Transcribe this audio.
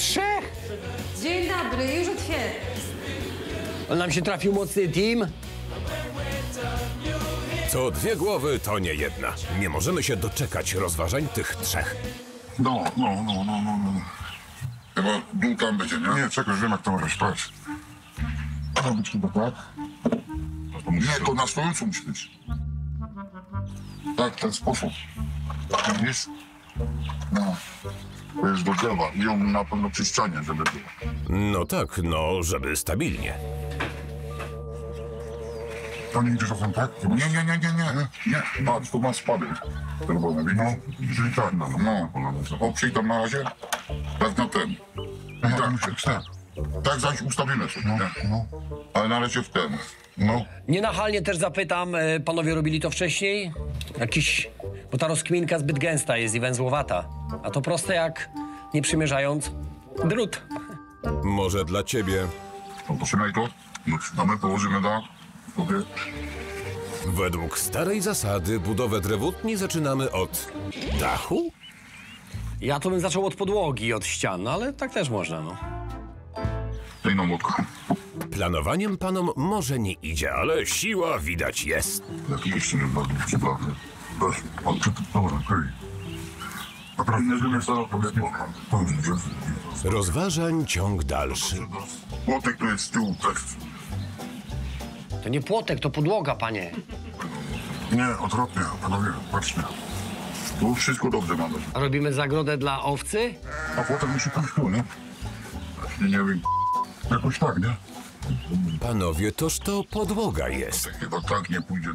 trzech? Dzień dobry, już otwieram. Nam się trafił mocny team. Co dwie głowy, to nie jedna. Nie możemy się doczekać rozważań tych trzech. No, no, no, no, no, no. Chyba dół tam będzie, nie? Nie, czekaj, wiem jak to możesz spać. To być chyba tak? Nie, to na stojąco musi być. Tak, w ten sposób. Widzisz? No. To jest do drzewa i on na pewno przy ścianie, żeby było. No tak, no, żeby stabilnie. To nie idziesz o tak? Nie, nie, nie, nie, nie. Nie, patrz, tu ma spadek. Czerwony, widzisz? No, czyli tak, no. No, oprzyj tam na razie. Tak na ten. Tak, tak. Tak zaś ustawimy sobie, no, no. Ale na razie w ten. No. Nienachalnie też zapytam, e, panowie robili to wcześniej? Jakiś... Bo ta rozkminka zbyt gęsta jest i węzłowata. A to proste jak, nie przymierzając, drut. Może dla ciebie. No, Poczynaj to. No, a my położymy na... Sobie. Według starej zasady budowę drewutni zaczynamy od dachu? Ja to bym zaczął od podłogi, od ścian, no ale tak też można, no. Na młotku. Planowaniem panom może nie idzie, ale siła widać jest. Jaki jeszcze nie wiem, co powiedział. Rozważań ciąg dalszy. Młotek to jest z tyłu tekst. To nie płotek, to podłoga, panie. Nie, odwrotnie, panowie, patrzcie. Tu wszystko dobrze mamy. A robimy zagrodę dla owcy? A potem musi pójść tu, nie? Właśnie nie wiem. Jakoś tak, nie? Panowie, toż to podłoga jest. Chyba tak nie pójdzie.